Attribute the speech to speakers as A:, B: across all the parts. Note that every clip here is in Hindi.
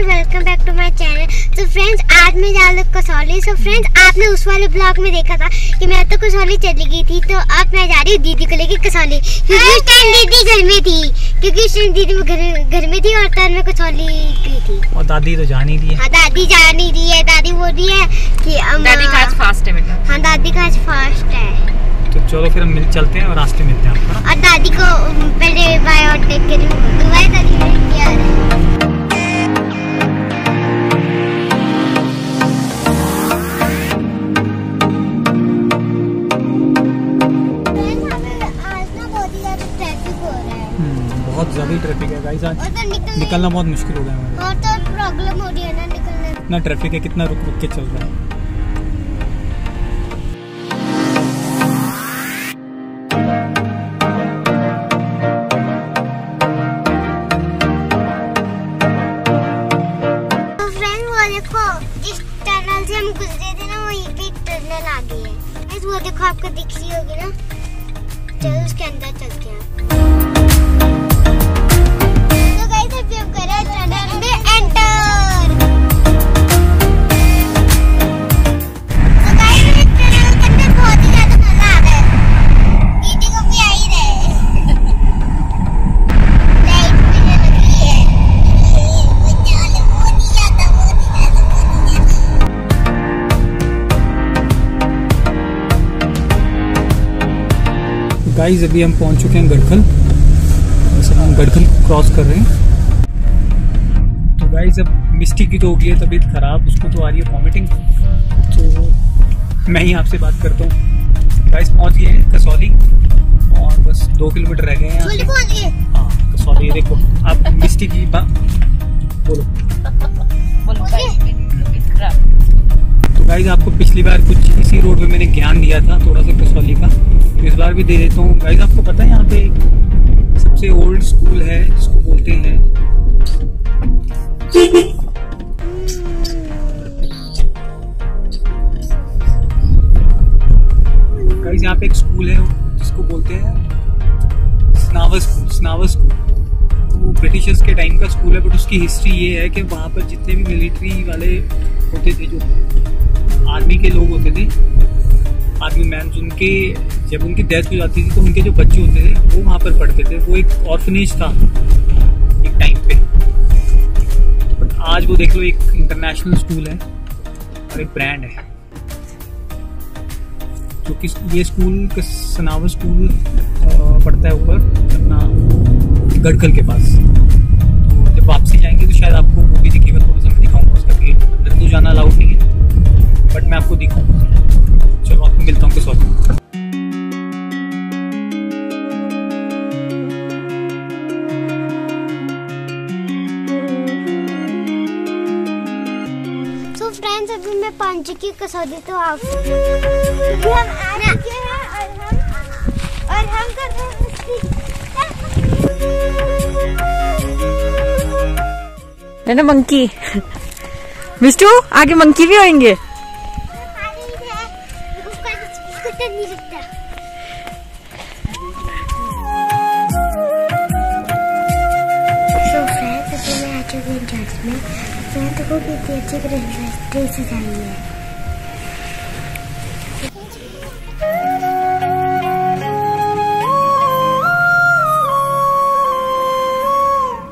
A: And welcome back to my channel तो फ्रेंड्स आज मैं जा रहा कसौली सो फ्रेंड्स आपने उस वाले ब्लॉग में देखा था कि मैं तो कसौली चली गई थी तो अब मैं जा रही हूँ दीदी को लेके कसौली। क्योंकि उस टाइम दीदी घर में थी। क्योंकि उस टाइम दीदी घर घर में थी और तब मैं कसौली गई थी।
B: और दादी तो जान ही रही है।
A: हाँ दादी जा नहीं रही है। दादी बोल रही है कि
C: दादी का आज फास्ट है बेटा।
A: हाँ दादी का आज फास्ट है।
B: तो चलो फिर हम मिल चलते हैं और रास्ते मिलते हैं आपको।
A: और दादी को पहले बाय और टेक करी दुआई दादी। ट्रैफ़िक है
B: गाइस आज
A: तो निकलना
B: बहुत मुश्किल हो गया है हमारे
A: तो प्रॉब्लम हो रही है ना निकलने
B: इतना ट्रैफ़िक है कितना रुक रुक के चल रहा है।
A: तो फ्रेंड वो देखो जिस टनल गुजरे थे ना वहीं पे एक टनल आ गई है। Guys, वो देखो आपको दिख रही होगी ना? चलो उसके अंदर चलते गाइस अभी हम
B: पहुँच चुके हैं गड़खल बस हम गड़खल क्रॉस कर रहे हैं। तो गाइस अब मिस्टी की तो हो गई है तबीयत खराब उसको तो आ रही है वॉमिटिंग तो मैं ही आपसे बात करता हूँ। गाइस पहुँच गए हैं कसौली। और बस दो किलोमीटर रह गए हैं
A: है
B: कसौली देखो आप मिस्टी की बा... बोलो।
C: बोलो
B: तो गाइज़ आपको पिछली बार कुछ इसी रोड पे मैंने ज्ञान दिया था, थोड़ा सा कसौली का। तो इस बार भी दे देता हूँ। गाइज़ आपको पता है यहाँ पे सबसे ओल्ड स्कूल है, जिसको बोलते हैं गाइज़ यहाँ पे एक स्कूल है, जिसको बोलते हैं स्नावर स्कूल स्नावर स्कूल वो ब्रिटिशर्स के टाइम का स्कूल है बट उसकी हिस्ट्री ये है कि वहाँ पर जितने भी मिलिट्री वाले होते थे जो आर्मी के लोग होते थे, आर्मी मैन उनके जब उनकी डेथ हो जाती थी तो उनके जो बच्चे होते थे, वो वहाँ पर पढ़ते थे। वो एक ऑर्फनेज था, एक टाइम पे। बट आज वो देख लो, एक इंटरनेशनल स्कूल है, और एक ब्रांड है। जो कि ये स्कूल का सनावर स्कूल पड़ता है ऊपर, अपना गड़खल के पास। मैं आपको दिखाऊँगा चलो आपको मिलता हूँ कसौली
A: सो फ्रेंड्स अभी मैं पहुँच चुकी हूँ कसौली तो आप हम आ चुके हैं और हम और हम कर रहे हैं।
C: है मंकी। मिस्टू आगे मंकी भी होंगे
A: नहीं लगता। So friends, अभी मैं आ चुकी हूँ चर्च में फ्रेंड को कितनी अच्छी ड्रेस सजाई है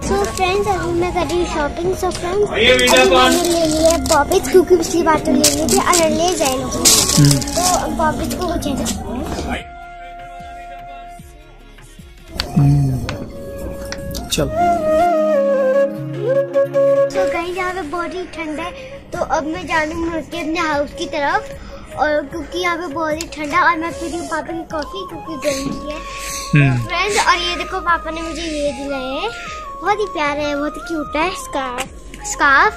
A: सो फ्रेंड्स अभी मैं कर रही हूँ शॉपिंग सो फ्रेंड्स अभी मैंने ले लिया पॉपिट क्योंकि पिछली बार तो ले ली थी और ले जाए तो को
B: चल।
A: तो कहीं यहाँ पे बहुत ही ठंडा है तो अब मैं जानू मुड़ के अपने हाउस की तरफ़ और क्योंकि यहाँ पे बहुत ही ठंडा और मैं पी रही हूँ पापा की कॉफ़ी क्योंकि गर्मी है।
B: हम्म।
A: फ्रेंड्स और ये देखो पापा ने मुझे ये दिलाए है। बहुत ही प्यारा है बहुत ही क्यूट है। स्कार्फ स्कार्फ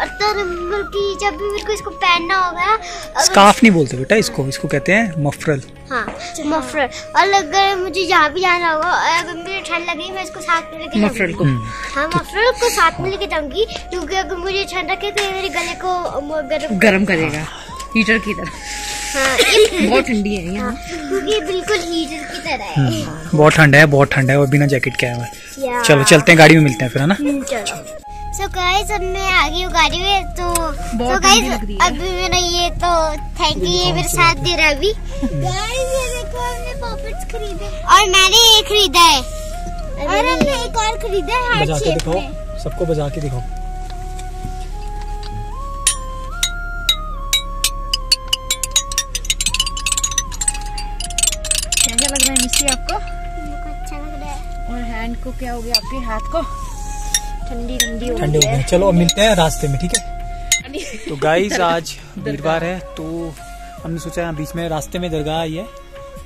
A: और तो बल्कि जब भी मेरे को इसको पहनना होगा
B: स्कार्फ नहीं बोलते बेटा इसको इसको कहते हैं मफरल।
A: हाँ मफरल। और अगर मुझे जहाँ भी जाना होगा और अगर मुझे ठंड लगी मैं इसको साथ में लेके
C: मफरल को।
B: हम्म।
A: हाँ मफरल को साथ में लेके जाऊँगी क्योंकि अगर मुझे ठंड लगे तो ये मेरे गले को गर्म
C: गर्म करेगा हीटर की तरह।
A: हाँ
C: बहुत ठंडी है
A: हाँ,
C: यहाँ
A: क्योंकि बिल्कुल हीटर की तरह है।
B: बहुत ठंडा है बहुत ठंडा है और बिना जैकेट के आया हुआ है। चलो चलते हैं गाड़ी में मिलते हैं फिर है ना?
A: हम्म, चलो। सो गाइस अब मैं आ गई हूँ गाड़ी में तो तो गाइस। अभी मेरा ये तो थैंक यू ये मेरे साथ दे रहा अभी। गाइस ये देखो हमने पॉपेट्स खरीदे। और मैंने ये खरीदा है। और हमने एक और खरीदा है हार्ट
B: बजा के
A: शेप
B: दिखाओ।
A: में।
B: सबको बजा के दिखाओ।
C: कैसा लग रहा है मिस्टी आपको?
A: मुझको अच्छा लग रहा है।
C: और हैंड को क्या हो गया आपके हाथ को? ठंडी ठंडी हो
B: ठंडे हो
C: गई है।
B: चलो अब मिलते हैं रास्ते में ठीक है? तो गाइस आज वीरवार है तो हमने सोचा बीच में रास्ते में दरगाह आई है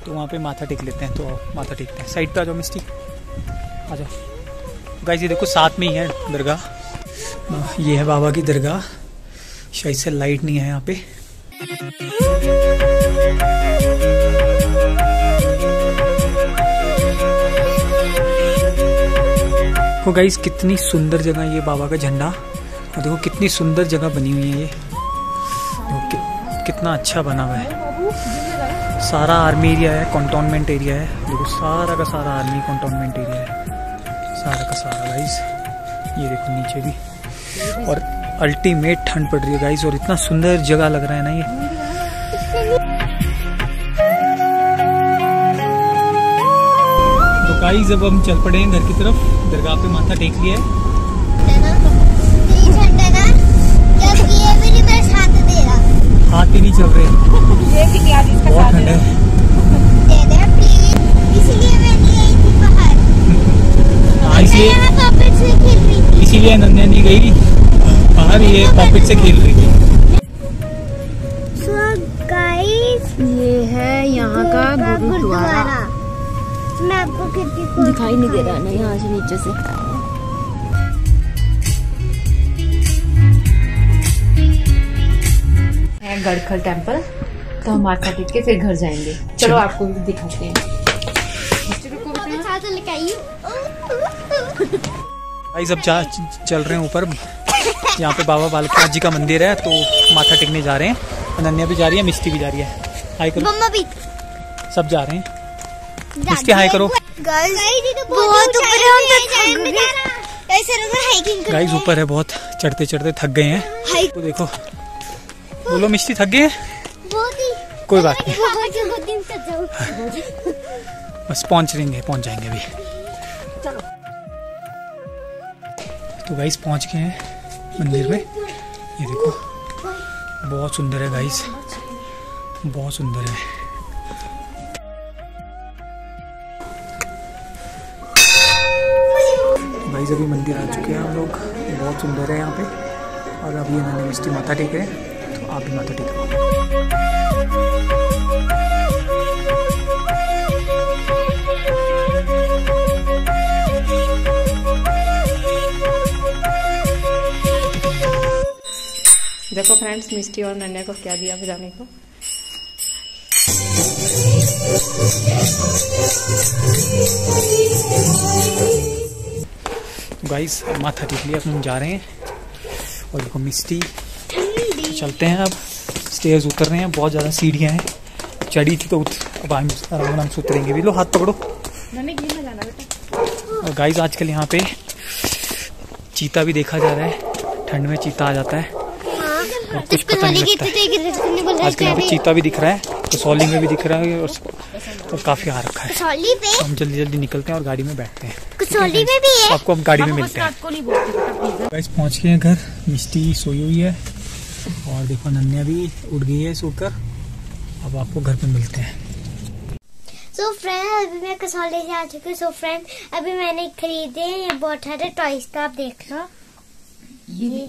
B: तो वहाँ पे माथा टेक लेते हैं तो माथा टेकते हैं। साइड पे आ जाओ मिस्टी। आ जाओ। गाइस ये देखो साथ में ही है दरगाह। ये है बाबा की दरगाह। शायद से लाइट नहीं है यहाँ पे। देखो गाइस कितनी सुंदर जगह ये बाबा का झंडा। और देखो कितनी सुंदर जगह बनी हुई है ये। देखो कि, कितना अच्छा बना हुआ है। सारा आर्मी एरिया है कंटोनमेंट एरिया है। देखो सारा का सारा आर्मी कंटोनमेंट एरिया है। सारा का सारा गाइस ये देखो नीचे भी। और अल्टीमेट ठंड पड़ रही है गाइस और इतना सुंदर जगह लग रहा है ना ये। तो गाइस अब हम चल पड़े हैं घर की तरफ़। दरगाह पे माथा टेक लिया है।
A: तीन घंटे ना जब ये भी नहीं मेरे साथ दे रहा
B: हाथ ही नहीं चल रहे। बहुत ठंड है।
A: दे दे इसलिए मैं ले आई थी बाहर
B: इसलिए
A: मैं पॉपेट से खेल रही थी
B: इसीलिए नन्या नहीं गई बाहर ये पॉकेट से खेल रही थी
A: सो गाइस
C: ये है यहाँ का गुरुद्वारा
A: मैं आपको खिड़की
C: दिखाई नहीं दे रहा है ना यहाँ से नीचे से। है गड़खल टेंपल तो हम माथा टेक के फिर घर जाएँगे। चलो आपको भी दिखाते हैं।
A: आई
B: गाइस अब जा चल रहे हैं ऊपर। यहाँ पे बाबा बालकनाथ जी का मंदिर है तो माथा टेकने जा रहे हैं। अनन्या भी जा रही है मिस्टी भी जा रही है। हाय करो।
A: मम्मा भी।
B: सब जा रहे हैं। मिस्टी हाय करो।
A: गाइस बहुत ऊपर है है
B: गाइस ऊपर है बहुत चढ़ते चढ़ते थक गए हैं। तो देखो बोलो मिस्टी थक गए हैं? कोई बात नहीं। बस पहुँच रहेंगे पहुँच जाएँगे अभी। तो गाइस पहुँच गए हैं मंदिर में। ये देखो बहुत सुंदर है गाइस बहुत सुंदर है। गाइस अभी मंदिर आ चुके हैं हम लोग। बहुत सुंदर है यहाँ पे। और अभी इन्होंने मिस्टी माथा टेक रहे तो आप भी माथा टेको
C: देखो फ्रेंड्स मिस्टी और नन्या को क्या दिया बजाने को?
B: गाइस माथा टेक लिया अब हम जा रहे हैं। और देखो मिस्टी। तो चलते हैं अब। स्टेयर्स उतर रहे हैं बहुत ज़्यादा सीढ़ियाँ हैं। चढ़ी थी तो उत, अब हम आराम आराम से उतरेंगे भी। लो हाथ पकड़ो। और गाइस आजकल यहाँ पे चीता भी देखा जा रहा है। ठंड में चीता आ जाता है। और कुछ पता नहीं लगता है। आजकल यहाँ पे चीता भी दिख रहा है। कसौली में भी दिख रहा है और, और काफ़ी आ रखा है।
A: कसौली पे?
B: तो हम जल्दी जल्दी निकलते हैं और गाड़ी में बैठते हैं।
A: कसौली में भी है?
B: आपको हम गाड़ी में मिलते हैं। गाइस पहुँच गए हैं घर। मिस्टी सोई हुई है। और देखो नन्या भी उठ गई है सोकर। अब आपको घर पे मिलते हैं।
A: सो so फ्रेंड अभी मैं कसौली से आ चुकी हूँ। सो फ्रेंड अभी मैंने खरीदे हैं। ये बहुत सारे टॉयज का आप देख लो। ये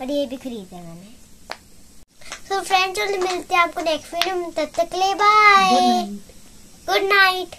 A: और ये भी खरीदे मैंने। सो फ्रेंड चलो मिलते हैं आपको नेक्स्ट वीडियो में। तब तक के लिए बाय गुड नाइट